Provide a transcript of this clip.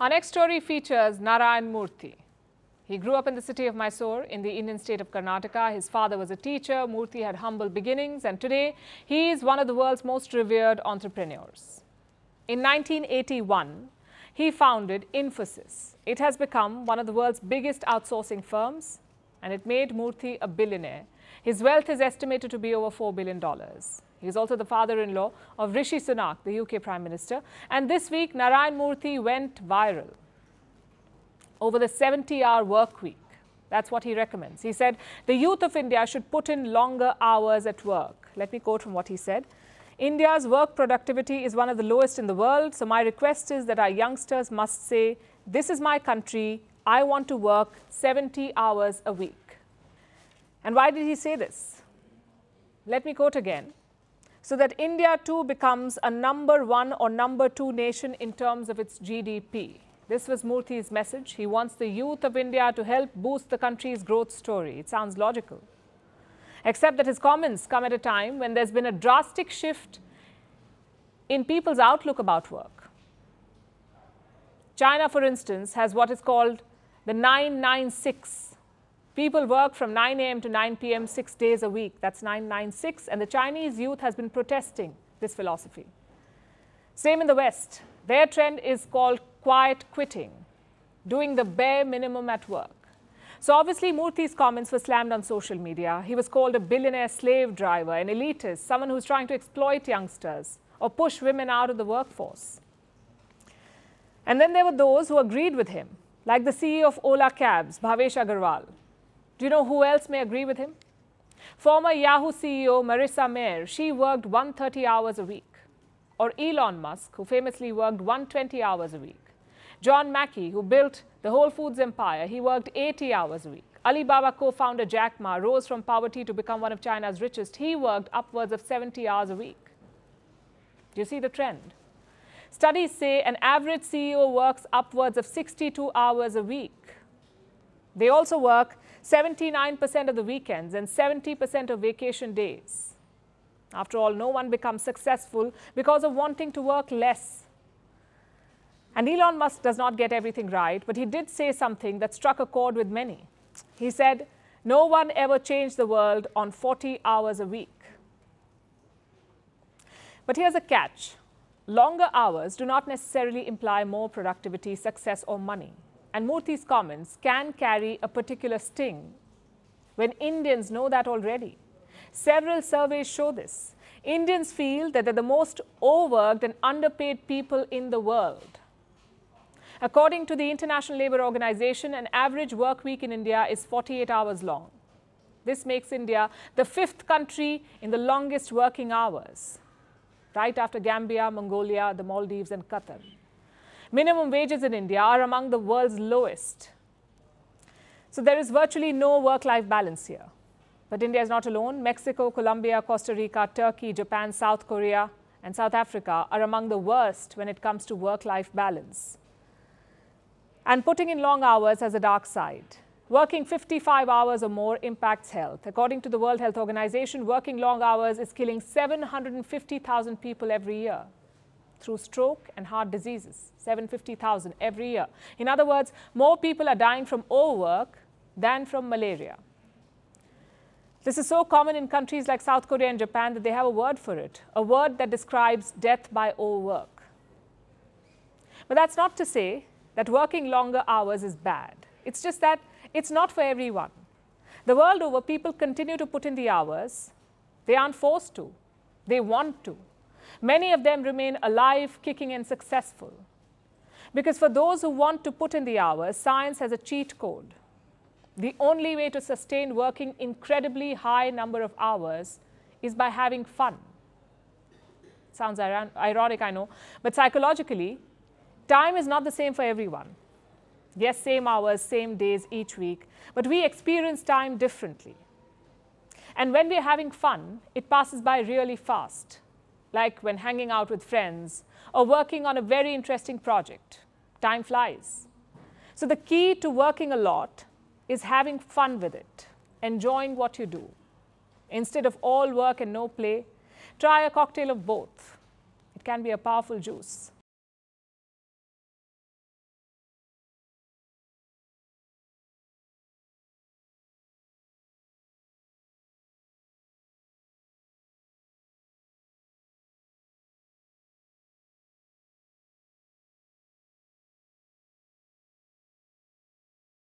Our next story features Narayan Murthy. He grew up in the city of Mysore in the Indian state of Karnataka. His father was a teacher. Murthy had humble beginnings and today he is one of the world's most revered entrepreneurs. In 1981, he founded Infosys. It has become one of the world's biggest outsourcing firms and it made Murthy a billionaire. His wealth is estimated to be over $4 billion. He is also the father-in-law of Rishi Sunak, the UK Prime Minister. And this week, Narayan Murthy went viral over the 70-hour work week. That's what he recommends. He said, the youth of India should put in longer hours at work. Let me quote from what he said. India's work productivity is one of the lowest in the world. So my request is that our youngsters must say, this is my country. I want to work 70 hours a week. And why did he say this? Let me quote again so that India too becomes a number one or number two nation in terms of its GDP. This was Murthy's message. He wants the youth of India to help boost the country's growth story. It sounds logical. Except that his comments come at a time when there's been a drastic shift in people's outlook about work. China, for instance, has what is called the 996 People work from 9 a.m. to 9 p.m. six days a week. That's 996. And the Chinese youth has been protesting this philosophy. Same in the West. Their trend is called quiet quitting, doing the bare minimum at work. So obviously, Murthy's comments were slammed on social media. He was called a billionaire slave driver, an elitist, someone who's trying to exploit youngsters or push women out of the workforce. And then there were those who agreed with him, like the CEO of Ola Cabs, Bhavish Aggarwal. Do you know who else may agree with him? Former Yahoo CEO Marissa Mayer, she worked 130 hours a week. Or Elon Musk, who famously worked 120 hours a week. John Mackey, who built the Whole Foods empire, he worked 80 hours a week. Alibaba co-founder Jack Ma rose from poverty to become one of China's richest. He worked upwards of 70 hours a week. Do you see the trend? Studies say an average CEO works upwards of 62 hours a week. They also work 79% of the weekends and 70% of vacation days. After all, no one becomes successful because of wanting to work less. And Elon Musk does not get everything right, but he did say something that struck a chord with many. He said, no one ever changed the world on 40 hours a week. But here's a catch. Longer hours do not necessarily imply more productivity, success or money and Murthy's comments can carry a particular sting when Indians know that already. Several surveys show this. Indians feel that they're the most overworked and underpaid people in the world. According to the International Labour Organization, an average work week in India is 48 hours long. This makes India the fifth country in the longest working hours, right after Gambia, Mongolia, the Maldives and Qatar. Minimum wages in India are among the world's lowest. So there is virtually no work-life balance here. But India is not alone. Mexico, Colombia, Costa Rica, Turkey, Japan, South Korea and South Africa are among the worst when it comes to work-life balance. And putting in long hours has a dark side. Working 55 hours or more impacts health. According to the World Health Organization, working long hours is killing 750,000 people every year through stroke and heart diseases, 750,000 every year. In other words, more people are dying from overwork than from malaria. This is so common in countries like South Korea and Japan that they have a word for it, a word that describes death by overwork. But that's not to say that working longer hours is bad. It's just that it's not for everyone. The world over, people continue to put in the hours. They aren't forced to. They want to. Many of them remain alive, kicking and successful. Because for those who want to put in the hours, science has a cheat code. The only way to sustain working incredibly high number of hours is by having fun. Sounds ironic, I know, but psychologically, time is not the same for everyone. Yes, same hours, same days each week, but we experience time differently. And when we're having fun, it passes by really fast like when hanging out with friends or working on a very interesting project. Time flies. So the key to working a lot is having fun with it, enjoying what you do. Instead of all work and no play, try a cocktail of both. It can be a powerful juice.